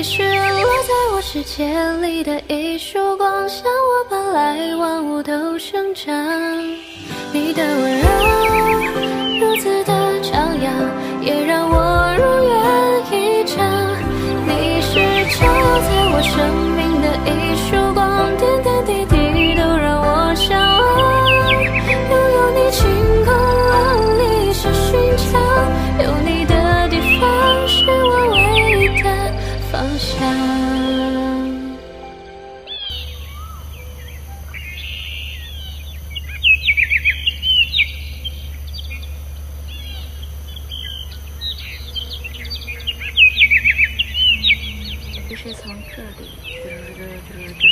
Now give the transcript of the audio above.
你是落在我世界里的一束光向我奔来万物都生长。你的温想。这是从这里，就是就是就。